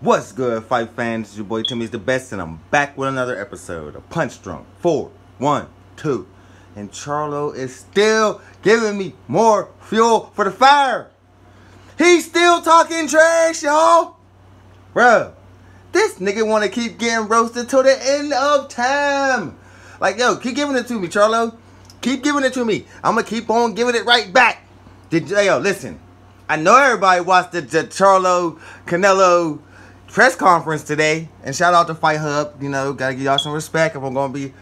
What's good, fight fans? It's your boy Timmy's the best, and I'm back with another episode of Punch Drunk. Four, one, two. And Charlo is still giving me more fuel for the fire. He's still talking trash, y'all. Bruh, this nigga want to keep getting roasted till the end of time. Like, yo, keep giving it to me, Charlo. Keep giving it to me. I'm to keep on giving it right back. Did Yo, listen. I know everybody watched the, the Charlo Canelo press conference today. And shout out to Fight Hub. You know, gotta give y'all some respect if I'm gonna be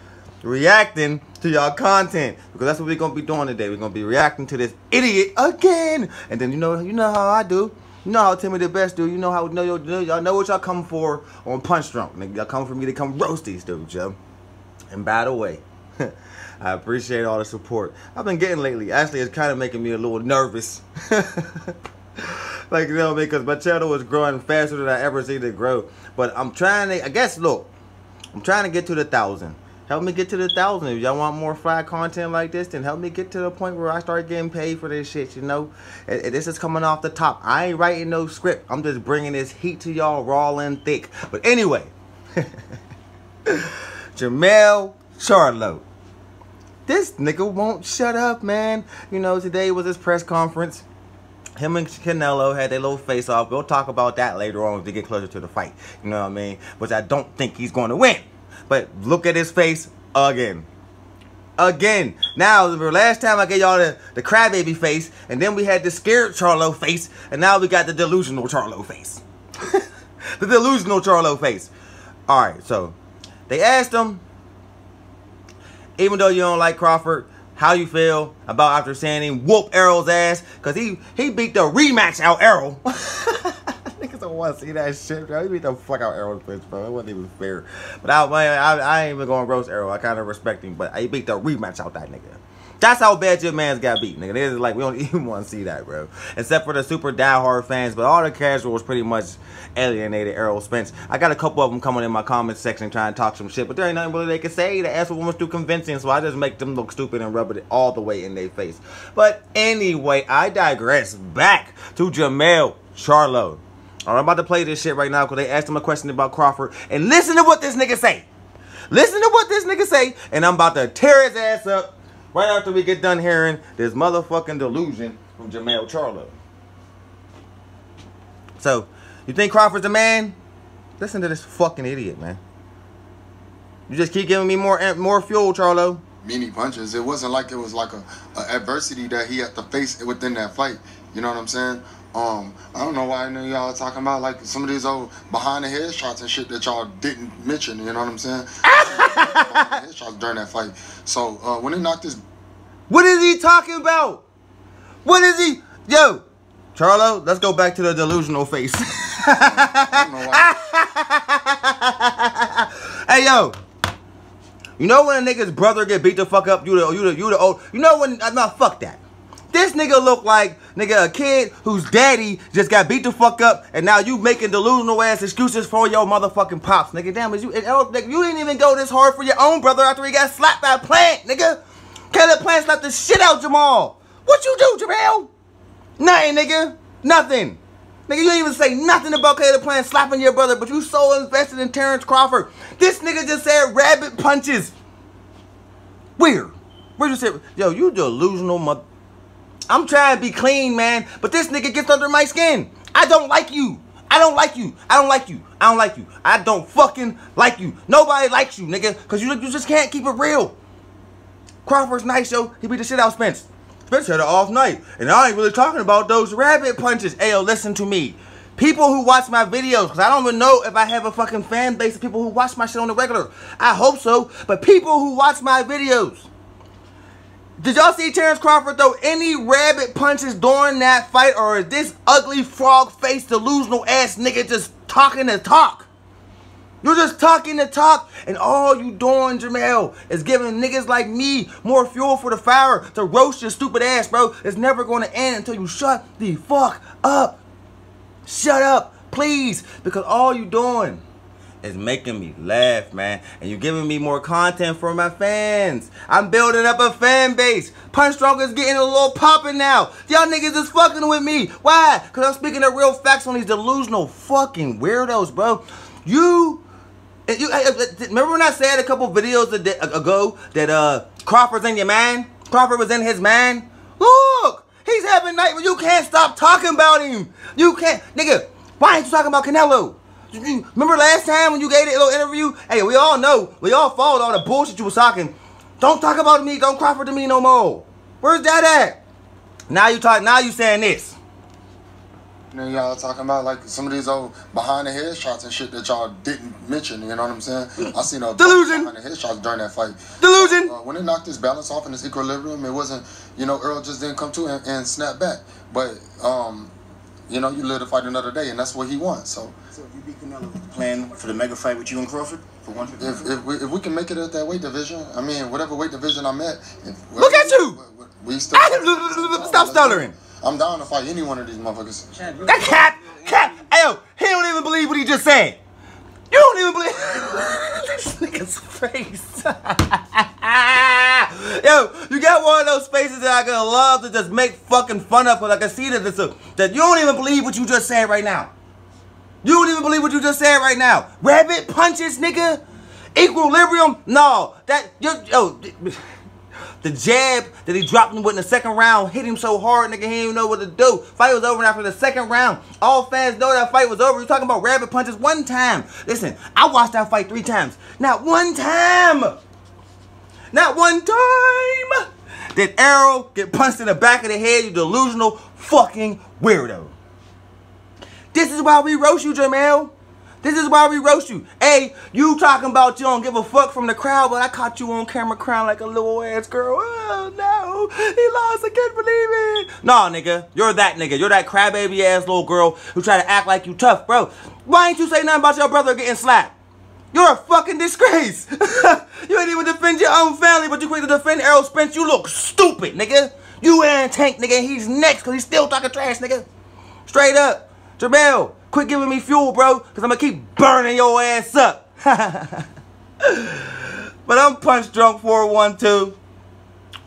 reacting to y'all content. Because that's what we're gonna be doing today. We're gonna be reacting to this idiot again. And then you know, you know how I do. You know how Timmy the best do. You know how know y'all know what y'all come for on Punch Drunk. Y'all come for me to come roast these dudes, yo. And by the way, I appreciate all the support I've been getting lately. Actually, it's kind of making me a little nervous. like, you know, because my channel is growing faster than I ever seen it grow. But I'm trying to, I guess, look, I'm trying to get to the thousand. Help me get to the thousand. If y'all want more fried content like this, then help me get to the point where I start getting paid for this shit, you know? And, and this is coming off the top. I ain't writing no script. I'm just bringing this heat to y'all raw and thick. But anyway, Jermell Charlo. This nigga won't shut up, man. You know, today was his press conference him and Canelo had their little face off. We'll talk about that later on as we get closer to the fight. You know what I mean? Which I don't think he's going to win. But look at his face again. Again. Now, the last time I gave y'all the, the crybaby face, and then we had the scared Charlo face, and now we got the delusional Charlo face. the delusional Charlo face. Alright, so they asked him, even though you don't like Crawford, how you feel about after seeing him whoop Errol's ass because he he beat the rematch out Errol. Niggas don't want to see that shit, bro. He beat the fuck out Errol's bitch, bro. It wasn't even fair. But I, I, I ain't even going to roast Errol. I kind of respect him, but he beat the rematch out that nigga. That's how bad your man's got beat, nigga. It's like we don't even want to see that, bro. Except for the super diehard fans, but all the casuals pretty much alienated Errol Spence. I got a couple of them coming in my comment section trying to talk some shit, but there ain't nothing really they can say. The ass woman's too convincing, so I just make them look stupid and rub it all the way in their face. But anyway, I digress. Back to Jermell Charlo. I'm about to play this shit right now because they asked him a question about Crawford. And listen to what this nigga say. Listen to what this nigga say, and I'm about to tear his ass up right after we get done hearing this motherfucking delusion from Jermell Charlo. So, you think Crawford's a man? Listen to this fucking idiot, man. You just keep giving me more and more fuel, Charlo. Many punches. It wasn't like it was like a, a adversity that he had to face within that fight. You know what I'm saying? Um, I don't know why I know y'all talking about like some of these old behind the head shots and shit that y'all didn't mention. You know what I'm saying? during that fight. So uh, when he knocked his, what is he talking about? What is he? Yo, Charlo, let's go back to the delusional face. hey yo, you know when a nigga's brother get beat the fuck up? You the you the you the old. You know when? Uh, no, fuck that. This nigga look like nigga a kid whose daddy just got beat the fuck up, and now you making delusional ass excuses for your motherfucking pops, nigga. Damn, is you oh, it, you didn't even go this hard for your own brother after he got slapped by plant, nigga. Caleb Plant slapped the shit out Jamal. What you do, Jamal? Nothing, nigga. Nothing. Nigga, you ain't even say nothing about Caleb Plant slapping your brother, but you so invested in Terence Crawford. This nigga just said rabbit punches. Weird. Where you say, yo, you delusional mother. I'm trying to be clean, man, but this nigga gets under my skin. I don't like you. I don't like you. I don't like you. I don't like you. I don't fucking like you. Nobody likes you, nigga, because you, you just can't keep it real. Crawford's nice, yo. He beat the shit out of Spence. Spence had an off night. And I ain't really talking about those rabbit punches. Ayo, listen to me. People who watch my videos, because I don't even know if I have a fucking fan base of people who watch my shit on the regular. I hope so. But people who watch my videos, did y'all see Terence Crawford throw any rabbit punches during that fight? Or is this ugly frog faced delusional ass nigga just talking to talk? You're just talking to talk, and all you doing, Jermell, is giving niggas like me more fuel for the fire to roast your stupid ass, bro. It's never going to end until you shut the fuck up. Shut up, please, because all you doing is making me laugh, man. And you're giving me more content for my fans. I'm building up a fan base. Punch Drunk is getting a little popping now. Y'all niggas is fucking with me. Why? Because I'm speaking the real facts on these delusional fucking weirdos, bro. You you, remember when I said a couple videos ago that uh Crawford's in your man? Crawford was in his man? Look! He's having night but you can't stop talking about him. You can't nigga, why ain't you talking about Canelo? Remember last time when you gave that little interview? Hey, we all know, we all followed all the bullshit you was talking. Don't talk about me, don't Crawford to me no more. Where's that at? Now you talk now you saying this. You know, y'all talking about like some of these old behind the head shots and shit that y'all didn't mention. You know what I'm saying? I seen a delusion behind the head shots during that fight. Delusion. Uh, when it knocked his balance off in his equilibrium, it wasn't. You know, Errol just didn't come to and, and snap back. But um, you know, you live to fight another day, and that's what he wants. So. So if you beat Canelo, plan for the mega fight with you and Crawford for one. If if we, if we can make it at that weight division, I mean, whatever weight division I'm at. If, Look at you. We, we still. Stop oh, stuttering. I'm down to fight any one of these motherfuckers. That cat, cat, yo, he don't even believe what he just said. You don't even believe this nigga's face. yo, you got one of those faces that I gonna love to just make fucking fun of, but I can see that it's a, that you don't even believe what you just said right now. You don't even believe what you just said right now. Rabbit punches, nigga. Equilibrium, no. That yo, yo the jab that he dropped him with in the second round hit him so hard, nigga, he didn't know what to do. Fight was over after the second round. All fans know that fight was over. You're talking about rabbit punches one time. Listen, I watched that fight three times. Not one time. Not one time did Errol get punched in the back of the head, you delusional fucking weirdo. This is why we roast you, Jamel. This is why we roast you. Hey, you talking about you don't give a fuck from the crowd, but I caught you on camera crying like a little ass girl. Oh no, he lost. I can't believe it. No, nigga, you're that nigga. You're that crybaby ass little girl who try to act like you tough, bro. Why ain't you say nothing about your brother getting slapped? You're a fucking disgrace. defend your own family, but you quick to defend Errol Spence. You look stupid, nigga. You and Tank, nigga. He's next because he's still talking trash, nigga. Straight up. Jamel, Quit giving me fuel, bro, because I'm going to keep burning your ass up. but I'm Punch Drunk 412.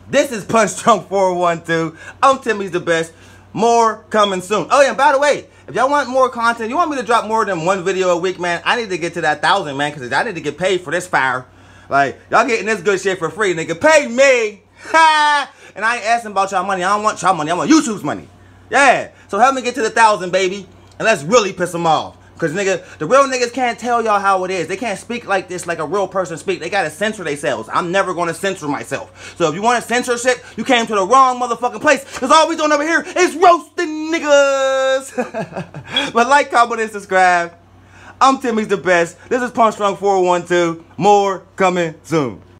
This is Punch Drunk 412. I'm Timmy's the best. More coming soon. Oh, yeah, by the way, if y'all want more content, you want me to drop more than one video a week, man, I need to get to that thousand, man, because I need to get paid for this fire. Like, y'all getting this good shit for free, nigga. Pay me. Ha! and I ain't asking about y'all money. I don't want y'all money. I want YouTube's money. Yeah. So help me get to the thousand, baby. And let's really piss them off. Cause nigga, the real niggas can't tell y'all how it is. They can't speak like this like a real person speak. They gotta censor themselves. I'm never gonna censor myself. So if you want censorship, you came to the wrong motherfucking place. Cause all we doing over here is roasting niggas. but like, comment, and subscribe. I'm Timmy's the best. This is Punch Drunk 412. More coming soon.